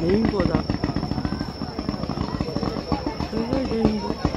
レインボーだ。すごいレインボー。